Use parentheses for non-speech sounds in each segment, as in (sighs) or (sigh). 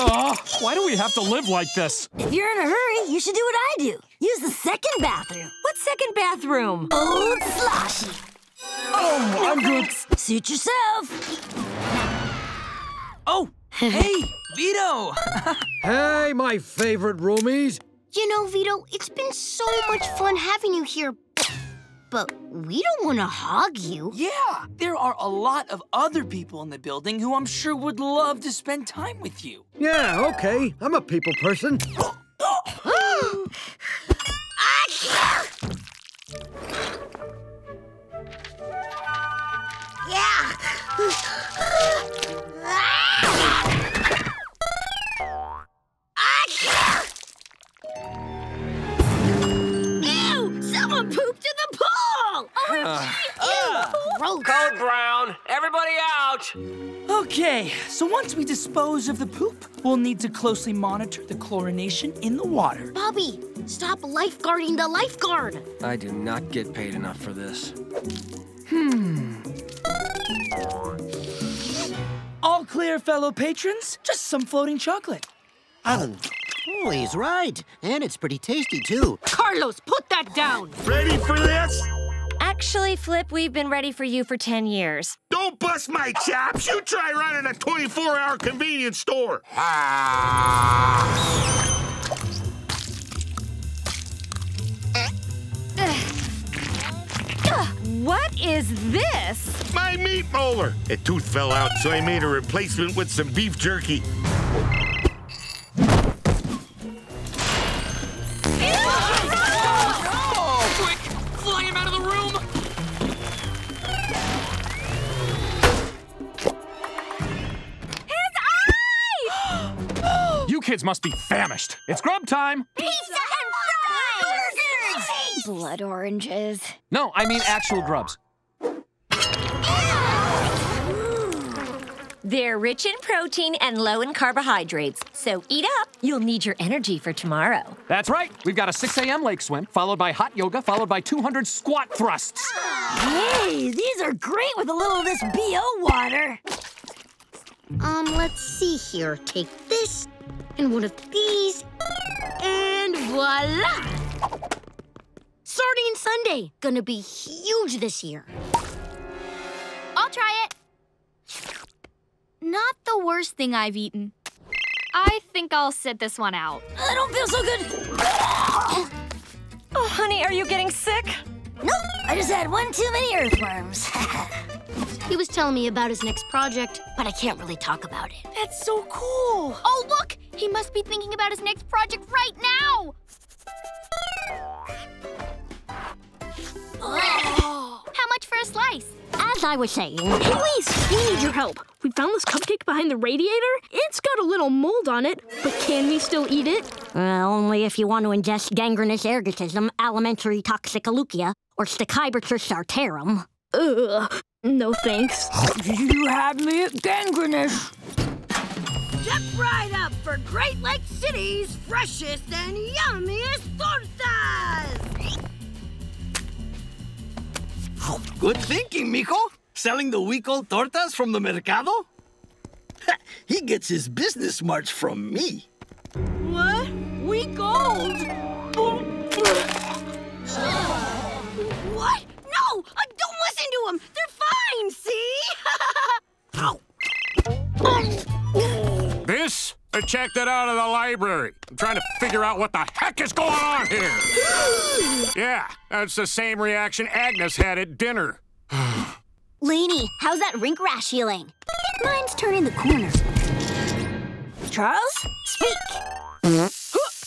Ugh, why do we have to live like this? If you're in a hurry, you should do what I do. Use the second bathroom. What second bathroom? Old Sloshy. Oh, I'm good. Suit yourself. Oh, hey, Vito! (laughs) Hey, my favorite roomies. You know, Vito, it's been so much fun having you here. But we don't want to hog you. yeah, there are a lot of other people in the building who I'm sure would love to spend time with you. Yeah, okay. I'm a people person. Pool! Gross. Code brown. Everybody out. Okay, so once we dispose of the poop, we'll need to closely monitor the chlorination in the water. Bobby, stop lifeguarding the lifeguard. I do not get paid enough for this. Hmm. All clear, fellow patrons? Just some floating chocolate. Oh, oh, he's right. And it's pretty tasty, too. Carlos, put that down. Ready for this? Actually, Flip, we've been ready for you for 10 years. Don't bust my chops. You try running a 24 hour convenience store. (sighs) What is this? My meat roller. A tooth fell out, so I made a replacement with some beef jerky. Him out of the room. (gasps) You kids must be famished. It's grub time. Pizza and fries! Blood oranges. No, I mean actual grubs. They're rich in protein and low in carbohydrates. So eat up. You'll need your energy for tomorrow. That's right. We've got a 6 a.m. lake swim, followed by hot yoga, followed by 200 squat thrusts. Hey, these are great with a little of this BO water. Um, let's see here. Take this and one of these, and voila! Sardine Sunday. Gonna be huge this year. The worst thing I've eaten. I think I'll sit this one out. I don't feel so good. Oh, honey, are you getting sick? Nope, I just had one too many earthworms. (laughs) He was telling me about his next project, but I can't really talk about it. That's so cool. Oh, look! He must be thinking about his next project right now! For a slice? As I was saying, Hey, Lise, we need your help. We found this cupcake behind the radiator. It's got a little mold on it, but can we still eat it? uh, only if you want to ingest gangrenous ergotism, alimentary toxic aleukia, or Stachybotrys chartarum. Ugh, no thanks. you had me at gangrenous. Step right up for Great Lake City's freshest and yummiest tortas! Good thinking, mijo. Selling the week old tortas from the mercado? he gets his business smarts from me. What? Week old? what? No! Uh, don't listen to them! They're I checked it out of the library. I'm trying to figure out what the heck is going on here. (gasps) yeah, that's the same reaction Agnes had at dinner. (sighs) Lainey, how's that rink rash healing? Mine's turning the corner. Charles, speak. (gasps) (gasps)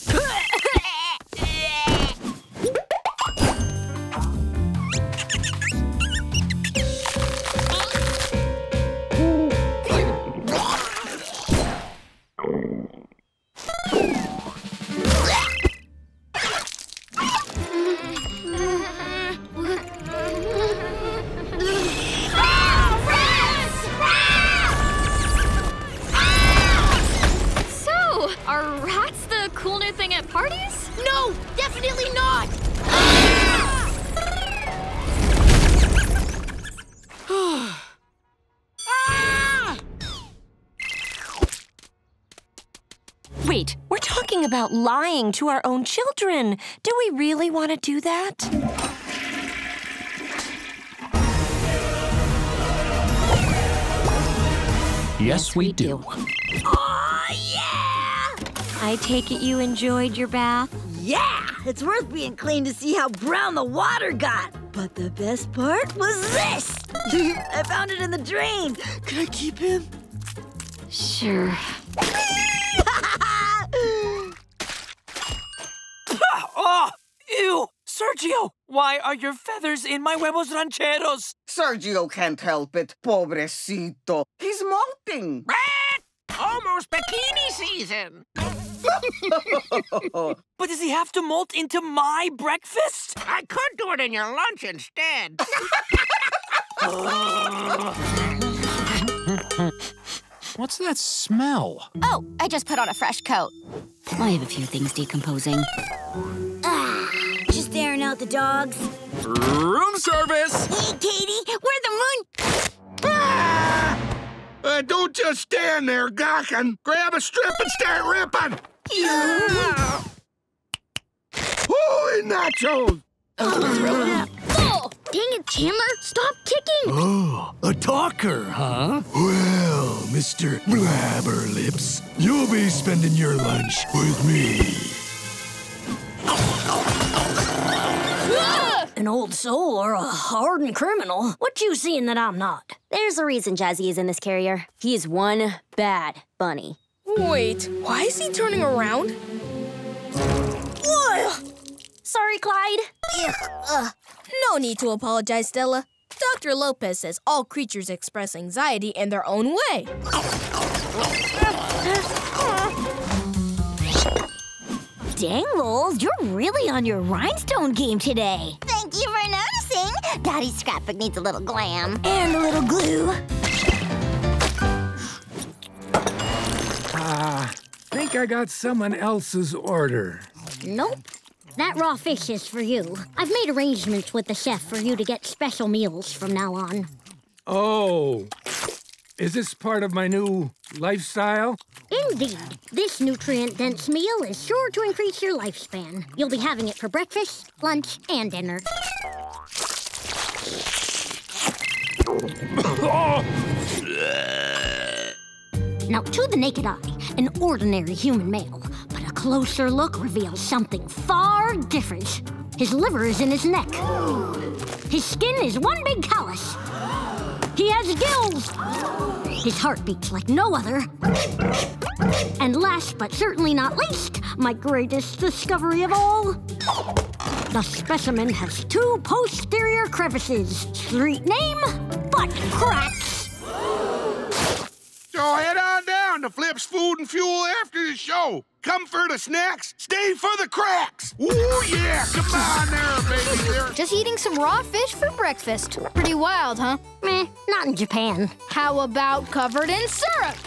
Wait, we're talking about lying to our own children. Do we really want to do that? Yes, we do. Oh, yeah! I take it you enjoyed your bath? Yeah! It's worth being clean to see how brown the water got. But the best part was this! (laughs) I found it in the drain. Can I keep him? Sure. oh, ew! Sergio, why are your feathers in my huevos rancheros? Sergio can't help it, pobrecito. He's molting. Almost bikini season. (laughs) But does he have to molt into my breakfast? I could do it in your lunch instead. (laughs) What's that smell? Oh, I just put on a fresh coat. I have a few things decomposing. The dogs. Room service. Hey, Katie, we're the moon. Uh, don't just stand there gawking. Grab a strip and start ripping. Holy nachos! Oh, dang it, Chandler! Stop kicking! Oh, a talker, huh? Well, Mr. Blabberlips, you'll be spending your lunch with me. An old soul or a hardened criminal? What you seeing that I'm not? There's a reason Jazzy is in this carrier. He's one bad bunny. Wait, why is he turning around? Whoa! Sorry, Clyde. Ugh. No need to apologize, Stella. Dr. Lopez says all creatures express anxiety in their own way. Dangles, you're really on your rhinestone game today. Thank you for noticing. Daddy's scrapbook needs a little glam. And a little glue. Ah, think I got someone else's order. Nope. That raw fish is for you. I've made arrangements with the chef for you to get special meals from now on. Oh, is this part of my new lifestyle? Indeed. This nutrient dense meal is sure to increase your lifespan. You'll be having it for breakfast, lunch, and dinner. Now, to the naked eye, an ordinary human male, but a closer look reveals something far different. His liver is in his neck. His skin is one big callus. He has gills. His heart beats like no other. And last but certainly not least, my greatest discovery of all. The specimen has two posterior crevices. Street name, butt cracks. So head on down to Flip's Food and Fuel after the show. Come for the snacks, stay for the cracks. Ooh, yeah, come on there, baby. There. Just eating some raw fish for breakfast. Pretty wild, huh? Meh, not in Japan. How about covered in syrup?